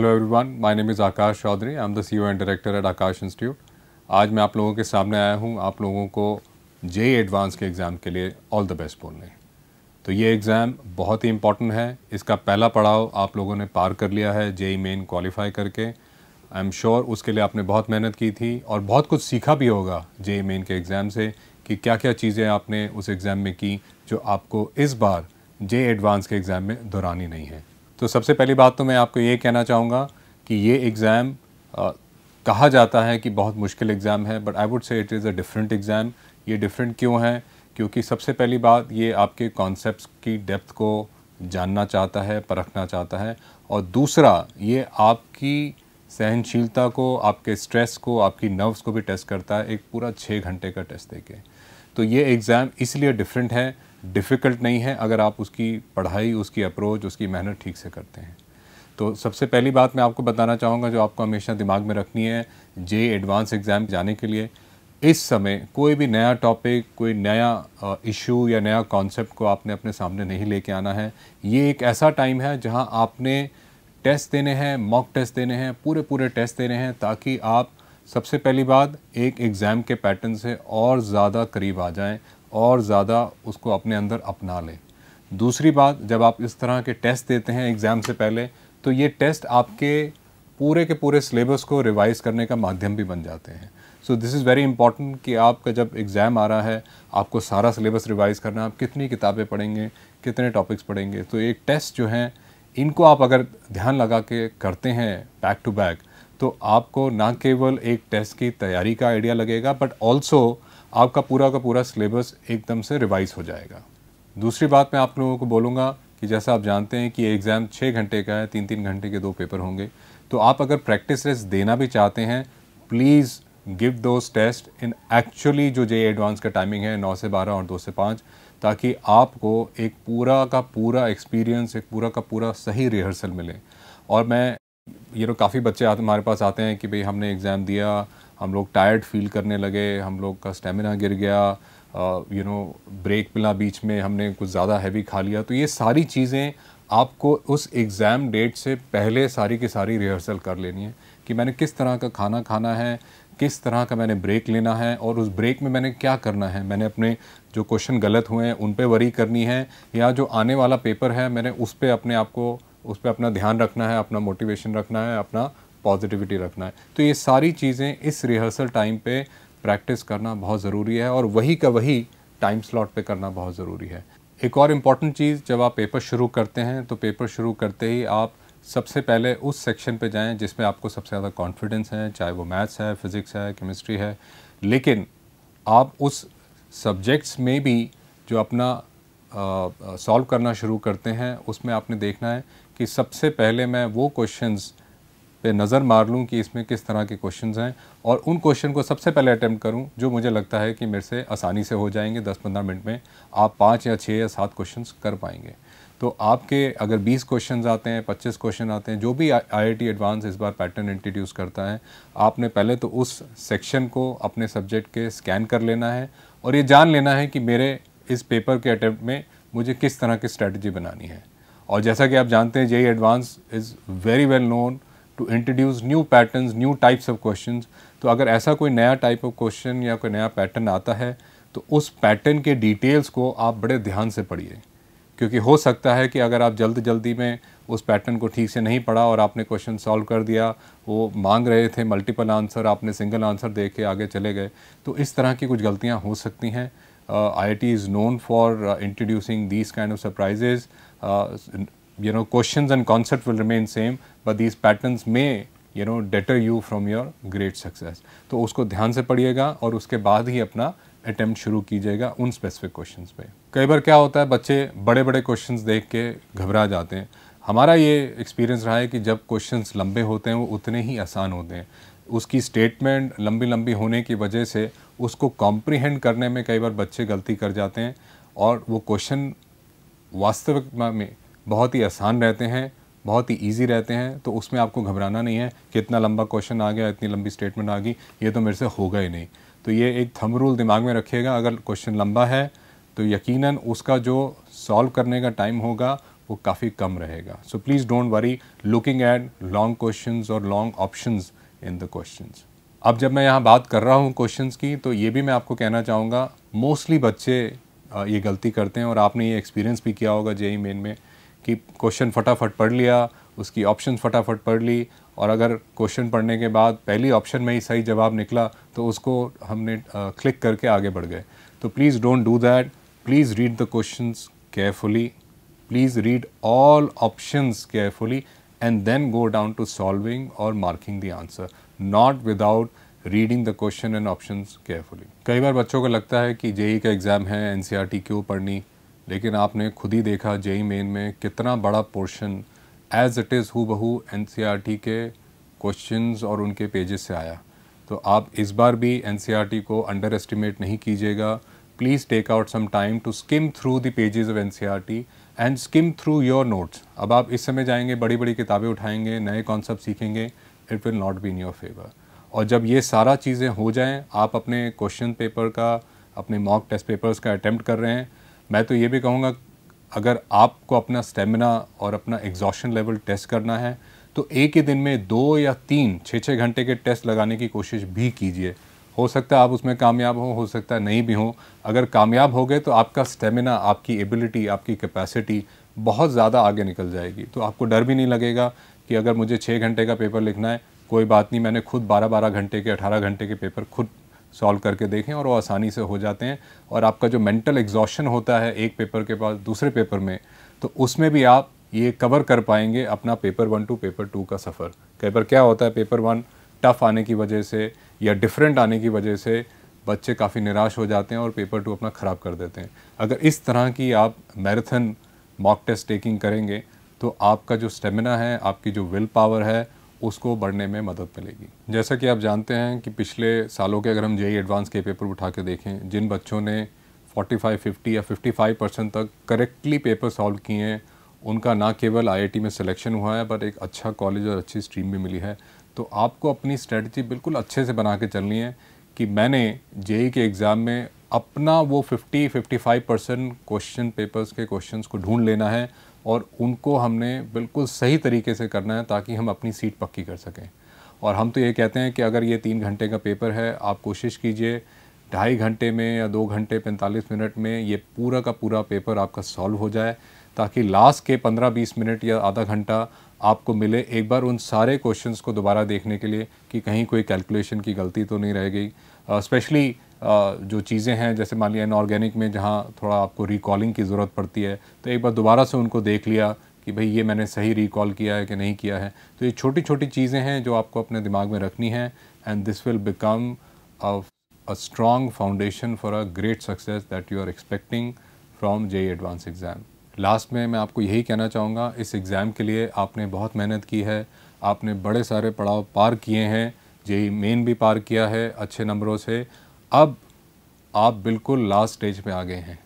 Hello everyone my name is Aakash Chaudhry I am the CEO and director at Aakash institute आज मैं आप लोगों के सामने आया हूँ। आप लोगों को जे एडवांस के एग्ज़ाम के लिए ऑल द बेस्ट बोलने। तो ये एग्ज़ाम बहुत ही इंपॉर्टेंट है। इसका पहला पड़ाव आप लोगों ने पार कर लिया है जेई मेन क्वालिफाई करके। आई एम श्योर उसके लिए आपने बहुत मेहनत की थी और बहुत कुछ सीखा भी होगा जेई मेन के एग्ज़ाम से कि क्या क्या चीज़ें आपने उस एग्ज़ाम में की जो आपको इस बार जे एडवांस के एग्ज़ाम में दोहरानी नहीं है। तो सबसे पहली बात तो मैं आपको ये कहना चाहूँगा कि ये एग्ज़ाम कहा जाता है कि बहुत मुश्किल एग्ज़ाम है but I would say it is a different exam ये डिफरेंट क्यों है? क्योंकि सबसे पहली बात ये आपके कॉन्सेप्ट की डेप्थ को जानना चाहता है, परखना चाहता है। और दूसरा, ये आपकी सहनशीलता को, आपके स्ट्रेस को, आपकी नर्व्स को भी टेस्ट करता है एक पूरा छः घंटे का टेस्ट देके। तो ये एग्ज़ाम इसलिए डिफरेंट है डिफ़िकल्ट नहीं है अगर आप उसकी पढ़ाई, उसकी अप्रोच उसकी मेहनत ठीक से करते हैं। तो सबसे पहली बात मैं आपको बताना चाहूँगा जो आपको हमेशा दिमाग में रखनी है जे एडवांस एग्ज़ाम जाने के लिए। इस समय कोई भी नया टॉपिक कोई नया इशू या नया कॉन्सेप्ट को आपने अपने सामने नहीं लेके आना है। ये एक ऐसा टाइम है जहाँ आपने टेस्ट देने हैं मॉक टेस्ट देने हैं पूरे पूरे टेस्ट देने हैं ताकि आप सबसे पहली बात एक एग्ज़ाम के पैटर्न से और ज़्यादा करीब आ जाएँ। और ज़्यादा उसको अपने अंदर अपना लें। दूसरी बात, जब आप इस तरह के टेस्ट देते हैं एग्ज़ाम से पहले तो ये टेस्ट आपके पूरे के पूरे सिलेबस को रिवाइज़ करने का माध्यम भी बन जाते हैं। So this is very important कि आपका जब एग्ज़ाम आ रहा है, आपको सारा सिलेबस रिवाइज़ करना आप कितनी किताबें पढ़ेंगे, कितने टॉपिक्स पढ़ेंगे तो एक टेस्ट जो हैं, इनको आप अगर ध्यान लगा के करते हैं बैक टू बैक तो आपको ना केवल एक टेस्ट की तैयारी का आइडिया लगेगा बट ऑल्सो आपका पूरा का पूरा सिलेबस एकदम से रिवाइज हो जाएगा। दूसरी बात मैं आप लोगों को बोलूँगा कि जैसा आप जानते हैं कि एग्ज़ाम छः घंटे का है तीन तीन घंटे के दो पेपर होंगे। तो आप अगर प्रैक्टिस टेस्ट देना भी चाहते हैं please give those test in actually जो जे एडवांस का टाइमिंग है, नौ से बारह और दो से पाँच, ताकि आपको एक पूरा का पूरा एक्सपीरियंस एक पूरा का पूरा सही रिहर्सल मिले। और मैं, ये नो काफ़ी बच्चे हमारे पास आते हैं कि भाई हमने एग्ज़ाम दिया हम लोग टायर्ड फील करने लगे, हम लोग का स्टेमिना गिर गया यू नो ब्रेक मिला बीच में, हमने कुछ ज़्यादा हैवी खा लिया। तो ये सारी चीज़ें आपको उस एग्ज़ाम डेट से पहले सारी की सारी रिहर्सल कर लेनी है कि मैंने किस तरह का खाना खाना है, किस तरह का मैंने ब्रेक लेना है और उस ब्रेक में मैंने क्या करना है। मैंने अपने जो क्वेश्चन गलत हुए हैं, उन पे वरी करनी है या जो आने वाला पेपर है, मैंने उस पर अपने आप को, उस पर अपना ध्यान रखना है, अपना मोटिवेशन रखना है, अपना पॉजिटिविटी रखना है। तो ये सारी चीज़ें इस रिहर्सल टाइम पे प्रैक्टिस करना बहुत ज़रूरी है और वही का वही टाइम स्लॉट पे करना बहुत ज़रूरी है। एक और इंपॉर्टेंट चीज़, जब आप पेपर शुरू करते हैं तो पेपर शुरू करते ही आप सबसे पहले उस सेक्शन पे जाएँ जिसमें आपको सबसे ज़्यादा कॉन्फिडेंस है, चाहे वो मैथ्स है फिज़िक्स है केमिस्ट्री है। लेकिन आप उस सब्जेक्ट्स में भी जो अपना सॉल्व करना शुरू करते हैं, उसमें आपने देखना है कि सबसे पहले मैं वो क्वेश्चंस पे नज़र मार लूँ कि इसमें किस तरह के क्वेश्चंस हैं और उन क्वेश्चन को सबसे पहले अटैम्प्ट करूँ, जो मुझे लगता है कि मेरे से आसानी से हो जाएँगे। 10-15 मिनट में आप पाँच या छः या सात क्वेश्चंस कर पाएँगे। तो आपके अगर 20 क्वेश्चंस आते हैं 25 क्वेश्चन आते हैं, जो भी आईआईटी एडवांस इस बार पैटर्न इंट्रोड्यूस करता है, आपने पहले तो उस सेक्शन को अपने सब्जेक्ट के स्कैन कर लेना है और ये जान लेना है कि मेरे इस पेपर के अटैम्प्ट में मुझे किस तरह की स्ट्रैटेजी बनानी है। और जैसा कि आप जानते हैं JEE advance is very well known to introduce new patterns new types of questions तो अगर ऐसा कोई नया टाइप ऑफ़ क्वेश्चन या कोई नया पैटर्न आता है तो उस पैटर्न के डिटेल्स को आप बड़े ध्यान से पढ़िए। क्योंकि हो सकता है कि अगर आप जल्द जल्दी में उस पैटर्न को ठीक से नहीं पढ़ा और आपने क्वेश्चन सॉल्व कर दिया, वो मांग रहे थे मल्टीपल आंसर आपने सिंगल आंसर दे के आगे चले गए तो इस तरह की कुछ गलतियाँ हो सकती हैं। I I T is known for introducing these kind of surprises you know, questions and concept will remain same, but these patterns may, you know, deter you from your great success. तो उसको ध्यान से पढ़िएगा और उसके बाद ही अपना attempt शुरू कीजिएगा उन स्पेसिफिक क्वेश्चंस पे। कई बार क्या होता है, बच्चे बड़े बड़े क्वेश्चंस देख के घबरा जाते हैं। हमारा ये एक्सपीरियंस रहा है कि जब क्वेश्चंस लंबे होते हैं, वो उतने ही आसान होते हैं। उसकी स्टेटमेंट लंबी लंबी होने की वजह से उसको कॉम्प्रीहेंड करने में कई बार बच्चे गलती कर जाते हैं और वो क्वेश्चन वास्तविक में बहुत ही आसान रहते हैं, बहुत ही इजी रहते हैं तो उसमें आपको घबराना नहीं है कि इतना लंबा क्वेश्चन आ गया, इतनी लंबी स्टेटमेंट आ गई, ये तो मेरे से होगा ही नहीं। तो ये एक थम रूल दिमाग में रखिएगा, अगर क्वेश्चन लंबा है तो यकीनन उसका जो सॉल्व करने का टाइम होगा, वो काफ़ी कम रहेगा। So please don't worry looking at long question और long option in the question अब जब मैं यहाँ बात कर रहा हूँ क्वेश्चंस की तो ये भी मैं आपको कहना चाहूँगा मोस्टली बच्चे ये गलती करते हैं और आपने ये एक्सपीरियंस भी किया होगा जेई मेन में कि क्वेश्चन फटाफट पढ़ लिया, उसकी ऑप्शन फटाफट पढ़ ली, और अगर क्वेश्चन पढ़ने के बाद पहली ऑप्शन में ही सही जवाब निकला तो उसको हमने क्लिक करके आगे बढ़ गए। तो please don't do that please read the question carefully please read all options carefully and then go down to solving और marking the answer not without reading the question and option carefully कई बार बच्चों को लगता है कि JEE का exam है एन e क्यों पढ़नी लेकिन आपने खुद ही देखा जेई मेन e में कितना बड़ा पोर्शन एज इट इज़ हु बहू एन के क्वेश्चंस और उनके पेजेस से आया। तो आप इस बार भी एन को अंडर एस्टिमेट नहीं कीजिएगा। Please take out some time to skim through the pages of N and skim through your notes अब आप इस समय जाएँगे बड़ी बड़ी किताबें उठाएँगे, नए कॉन्सेप्ट सीखेंगे it will not be in your favour और जब ये सारा चीज़ें हो जाएँ, आप अपने क्वेश्चन पेपर का, अपने मॉक टेस्ट पेपर्स का अटैम्प्ट कर रहे हैं मैं तो ये भी कहूँगा, अगर आपको अपना स्टेमिना और अपना एग्जॉशन लेवल टेस्ट करना है तो एक ही दिन में दो या तीन छः छः घंटे के टेस्ट लगाने की कोशिश भी कीजिए। हो सकता है आप उसमें कामयाब हो हो सकता है नहीं भी हो। अगर कामयाब हो गए तो आपका स्टेमिना आपकी एबिलिटी आपकी कैपेसिटी बहुत ज़्यादा आगे निकल जाएगी। तो आपको डर भी नहीं लगेगा कि अगर मुझे छः घंटे का पेपर लिखना है, कोई बात नहीं, मैंने खुद बारह बारह घंटे के, अठारह घंटे के पेपर खुद सॉल्व करके देखें और वो आसानी से हो जाते हैं। और आपका जो मेंटल एग्जॉशन होता है एक पेपर के बाद दूसरे पेपर में तो उसमें भी आप ये कवर कर पाएँगे अपना paper one to paper two का सफ़र। कई बार क्या होता है, पेपर वन टफ़ आने की वजह से या डिफरेंट आने की वजह से बच्चे काफ़ी निराश हो जाते हैं और पेपर टू अपना ख़राब कर देते हैं। अगर इस तरह की आप मैराथन मॉक टेस्ट टेकिंग करेंगे तो आपका जो स्टेमिना है, आपकी जो विल पावर है उसको बढ़ने में मदद मिलेगी। जैसा कि आप जानते हैं कि पिछले सालों के अगर हम जेई एडवांस के पेपर उठा के देखें जिन बच्चों ने 45, 50 या 55 परसेंट तक करेक्टली पेपर सॉल्व किए हैं उनका ना केवल आईआईटी में सिलेक्शन हुआ है पर एक अच्छा कॉलेज और अच्छी स्ट्रीम भी मिली है। तो आपको अपनी स्ट्रेटजी बिल्कुल अच्छे से बना के चलनी है कि मैंने जेई के एग्ज़ाम में अपना वो 50 55 परसेंट क्वेश्चन पेपर्स के क्वेश्चंस को ढूंढ लेना है और उनको हमने बिल्कुल सही तरीके से करना है ताकि हम अपनी सीट पक्की कर सकें। और हम तो ये कहते हैं कि अगर ये तीन घंटे का पेपर है, आप कोशिश कीजिए ढाई घंटे में या दो घंटे, पैंतालीस मिनट में ये पूरा का पूरा पेपर आपका सॉल्व हो जाए ताकि लास्ट के पंद्रह बीस मिनट या आधा घंटा आपको मिले एक बार उन सारे क्वेश्चंस को दोबारा देखने के लिए कि कहीं कोई कैलकुलेशन की गलती तो नहीं रह गई। स्पेशली uh, जो चीज़ें हैं जैसे मान लिया इनऑर्गेनिक में जहाँ थोड़ा आपको रिकॉलिंग की ज़रूरत पड़ती है तो एक बार दोबारा से उनको देख लिया कि भाई ये मैंने सही रिकॉल किया है कि नहीं किया है। तो ये छोटी छोटी चीज़ें हैं जो आपको अपने दिमाग में रखनी है and this will become a strong foundation for a great success that you are expecting from J advance exam last में मैं आपको यही कहना चाहूँगा इस एग्ज़ाम के लिए आपने बहुत मेहनत की है आपने बड़े सारे पड़ाव पार किए हैं जे मेन भी पार किया है अच्छे नंबरों से। अब आप बिल्कुल लास्ट स्टेज पे आ गए हैं।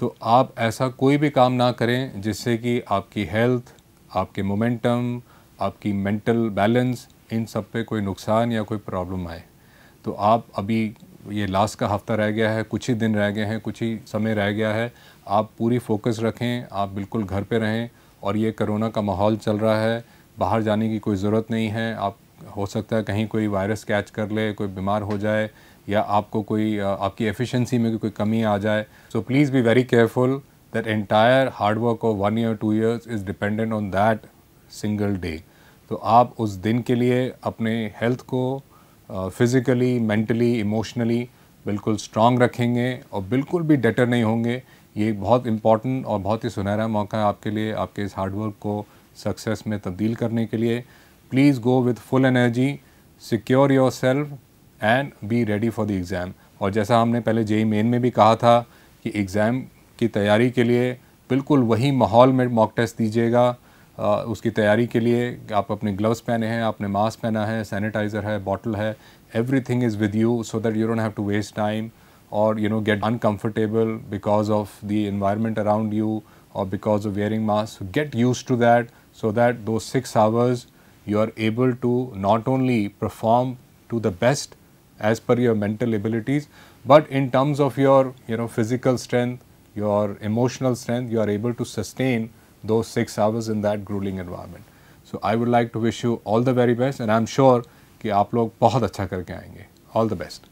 तो आप ऐसा कोई भी काम ना करें जिससे कि आपकी हेल्थ आपके मोमेंटम आपकी मेंटल बैलेंस इन सब पे कोई नुकसान या कोई प्रॉब्लम आए। तो आप अभी ये लास्ट का हफ़्ता रह गया है, कुछ ही दिन रह गए हैं, कुछ ही समय रह गया है। आप पूरी फोकस रखें, आप बिल्कुल घर पे रहें और ये कोरोना का माहौल चल रहा है। बाहर जाने की कोई ज़रूरत नहीं है, आप हो सकता है कहीं कोई वायरस कैच कर ले, कोई बीमार हो जाए, या आपको कोई आपकी एफिशिएंसी में कोई कमी आ जाए। So please be very careful that entire hard work of one year two years is dependent on that single day तो आप उस दिन के लिए अपने हेल्थ को फिज़िकली मेंटली इमोशनली बिल्कुल स्ट्रांग रखेंगे और बिल्कुल भी डेटर नहीं होंगे। ये बहुत इंपॉर्टेंट और बहुत ही सुनहरा मौका है आपके लिए, आपके इस हार्डवर्क को सक्सेस में तब्दील करने के लिए। Please go with full energy secure yourself and be ready for the exam और जैसा हमने पहले जेई मेन में भी कहा था कि एग्ज़ाम की तैयारी के लिए बिल्कुल वही माहौल में मॉक टेस्ट दीजिएगा उसकी तैयारी के लिए आप अपने ग्लव्स पहने हैं, आपने मास्क पहना है सैनिटाइज़र है बॉटल है everything is with you so that you don't have to waste time और you know get uncomfortable because of the environment around you or because of wearing masks. Get used to that so that those six hours you are able to not only perform to the best as per your mental abilities, but in terms of your you know physical strength, your emotional strength, you are able to sustain those six hours in that grueling environment. So I would like to wish you all the very best and I'm sure कि आप लोग बहुत अच्छा करके आएंगे. All the best.